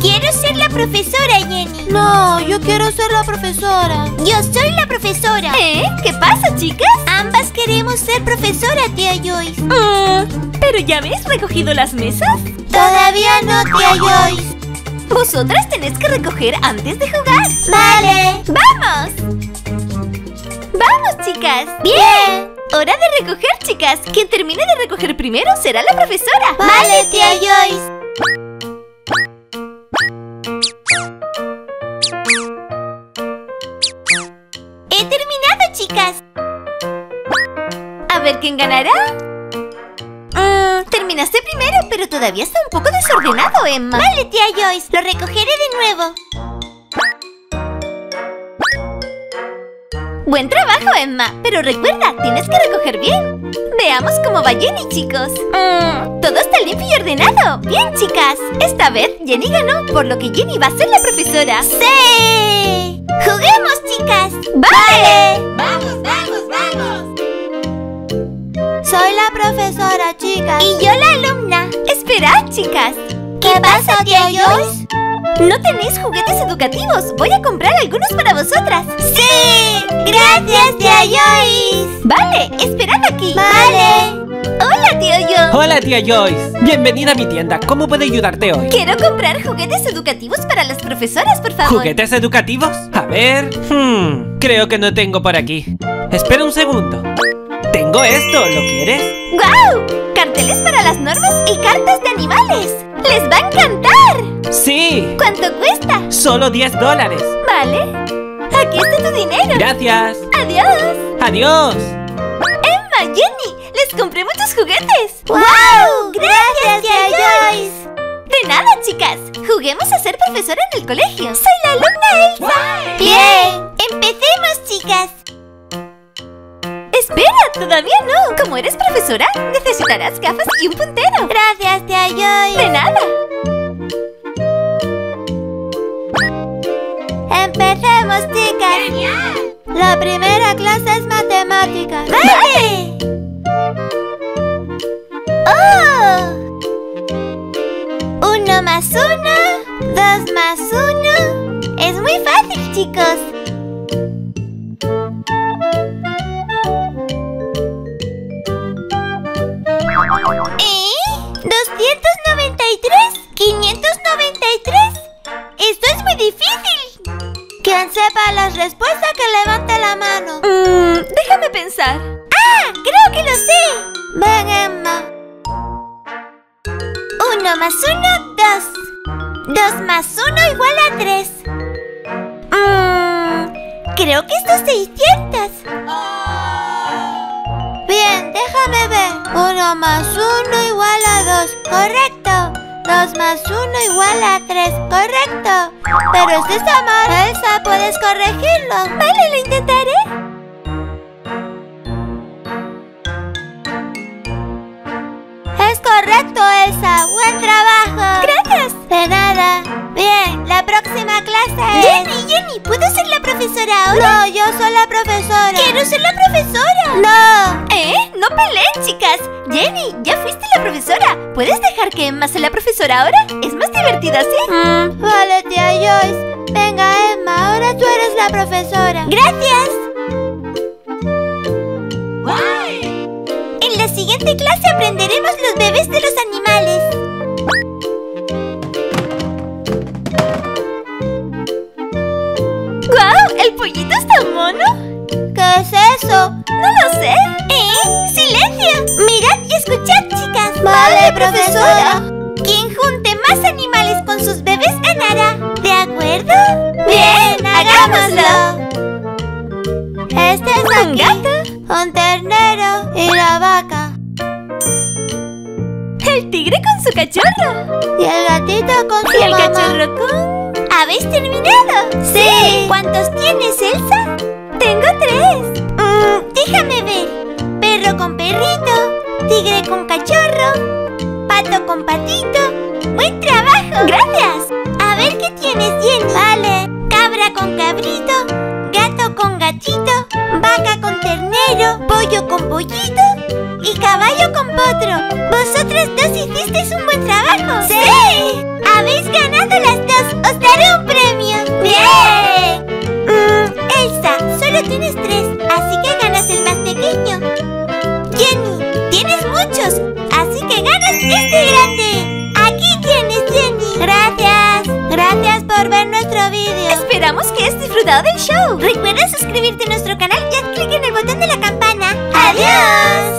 Quiero ser la profesora, Jenny. No, yo quiero ser la profesora. Yo soy la profesora. ¿Eh? ¿Qué pasa, chicas? Ambas queremos ser profesora, tía Joyce. Mm, ¿Pero ya habéis recogido las mesas? Todavía no, tía Joyce. Vosotras tenéis que recoger antes de jugar. Vale. ¡Vamos! ¡Vamos, chicas! Bien. Hora de recoger, chicas. Quien termine de recoger primero será la profesora. Vale, tía Joyce. Quién ganará. Mm, terminaste primero, pero todavía está un poco desordenado, Emma. Vale, tía Joyce. Lo recogeré de nuevo. Buen trabajo, Emma. Pero recuerda, tienes que recoger bien. Veamos cómo va Jenny, chicos. Mm, todo está limpio y ordenado. Bien, chicas. Esta vez Jenny ganó, por lo que Jenny va a ser la profesora. ¡Sí! ¡Juguemos, chicas! ¡Vale! ¡Vamos, vamos, vamos! Soy la profesora, chicas. Y yo la alumna. Esperad, chicas. ¿Qué pasa, tía Joyce? No tenéis juguetes educativos. Voy a comprar algunos para vosotras. ¡Sí! ¡Gracias, tía Joyce! Vale, esperad aquí. Vale. Hola, tío John. Hola tía Joyce, bienvenida a mi tienda. ¿Cómo puedo ayudarte hoy? Quiero comprar juguetes educativos para las profesoras, por favor. ¿Juguetes educativos? A ver... Hmm, creo que no tengo por aquí. Espera un segundo. Tengo esto, ¿lo quieres? ¡Guau! Carteles para las normas y cartas de animales. ¡Les va a encantar! ¡Sí! ¿Cuánto cuesta? Solo 10 dólares. Vale. Aquí está tu dinero. Gracias. Adiós. Adiós. Emma, Jenny, les compré muchos juguetes. ¡Wow! ¡Gracias, tía Joyce! De nada, chicas. Juguemos a ser profesora en el colegio. Soy la alumna Elsa. Bien. Empecemos, chicas. Espera, todavía no. Como eres profesora, necesitarás gafas y un puntero. Gracias, tía Joyce. De nada. Empecemos, chicas. La primera clase es matemáticas. ¡Vale! ¡Oh! Uno más uno, dos más uno. Es muy fácil, chicos. ¿293? ¿593? ¡Esto es muy difícil! Quien sepa las respuestas que levante la mano. Mm, déjame pensar. ¡Ah! ¡Creo que lo sé! Ven, Emma. Uno más uno, dos. Dos más uno igual a tres. Mmm, creo que esto es 600. Bien, déjame ver. Uno más uno igual a dos. Correcto. Dos más uno igual a tres. Correcto. Pero esto está mal. Elsa, ¿puedes corregirlo? Vale, lo intentaré. Es correcto, Elsa. Buen trabajo. Gracias. De nada. Bien, la próxima clase es... Jenny, Jenny, ¿puedo ser la profesora ahora? No, yo soy la profesora. ¡Quiero ser la profesora! No. ¿Eh? No peleen, chicas. Jenny, ya fuiste la profesora. ¿Puedes dejar que Emma sea la profesora ahora? Es más divertida así. Mm, vale, tía Joyce. Venga, Emma, ahora tú eres la profesora. ¡Gracias! En la siguiente clase aprenderemos los bebés de los animales. ¡Guau! ¿El pollito Vale, profesora. Quien junte más animales con sus bebés ganará. ¿De acuerdo? Bien, hagámoslo. Este es Un gato. Un ternero y la vaca. El tigre con su cachorro. Y el gatito con su Y el mamá. cachorro con... ¿Habéis terminado? Sí. ¿Cuántos tienes, Elsa? Tengo tres. Mm, déjame ver. Perro con perrito, tigre con cachorro, Pato con patito. ¡Buen trabajo! ¡Gracias! A ver qué tienes, Jenny. Vale. Cabra con cabrito. Gato con gatito. Vaca con ternero. Pollo con pollito. Y caballo con potro. Vosotros dos hicisteis un buen trabajo. ¡Sí! ¡Habéis ganado las dos! ¡Os daré un premio! ¡Bien! Mm, Elsa, solo tienes tres Esperamos que hayas disfrutado del show. Recuerda suscribirte a nuestro canal y haz clic en el botón de la campana. ¡Adiós!